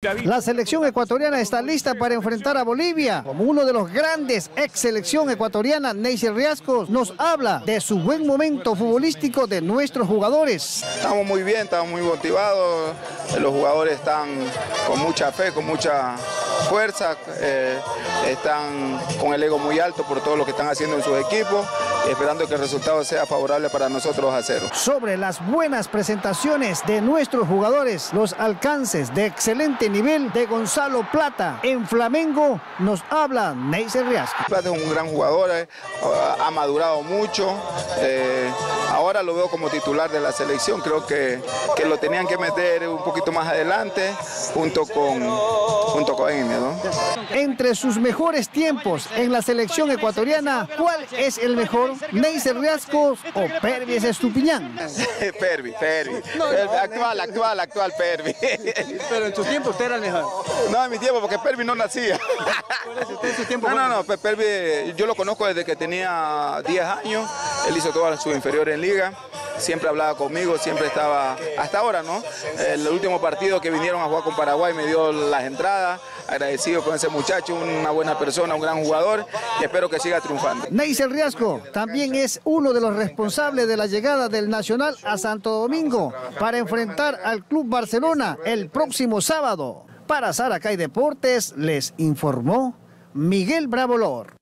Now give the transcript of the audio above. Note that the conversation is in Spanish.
La selección ecuatoriana está lista para enfrentar a Bolivia. Como uno de los grandes ex selección ecuatoriana, Neisser Riascos, nos habla de su buen momento futbolístico de nuestros jugadores. Estamos muy bien, estamos muy motivados, los jugadores están con mucha fe, con mucha fuerza, eh, están con el ego muy alto por todo lo que están haciendo en sus equipos, esperando que el resultado sea favorable para nosotros a cero. Sobre las buenas presentaciones de nuestros jugadores, los alcances de excelente nivel de Gonzalo Plata en Flamengo, nos habla Neisser Riasco. Plata es un gran jugador, eh, ha madurado mucho, eh, ahora lo veo como titular de la selección, creo que, que lo tenían que meter un poquito más adelante junto con, junto con entre sus mejores tiempos en la selección ecuatoriana, ¿cuál es el mejor? ¿Neisser Riascos o Pervis Estupiñán? Pervis, Pervis. actual, actual, actual Pervis. Pero en su tiempo usted era el mejor. No, en mi tiempo, porque Pervis no nacía. no, no, no, Pervis, yo lo conozco desde que tenía 10 años. Él hizo todas sus inferiores en siempre hablaba conmigo, siempre estaba, hasta ahora, ¿no? El último partido que vinieron a jugar con Paraguay me dio las entradas, agradecido con ese muchacho, una buena persona, un gran jugador y espero que siga triunfando. Neisel Riasco también es uno de los responsables de la llegada del Nacional a Santo Domingo para enfrentar al Club Barcelona el próximo sábado. Para Saracay Deportes les informó Miguel Bravolor.